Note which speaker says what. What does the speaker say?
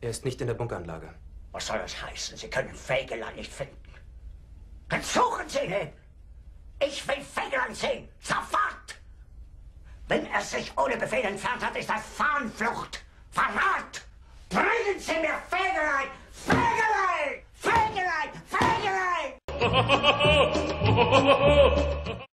Speaker 1: Er ist nicht in der Bunkeranlage.
Speaker 2: Was soll das heißen? Sie können Fegelein nicht finden. Dann suchen Sie ihn! Ich will Fegelein sehen! Sofort! Wenn er sich ohne Befehl entfernt hat, ist das Fahnenflucht! Verrat! Bringen Sie mir Fegelein! Fegelein! Fegelein! Fegelein!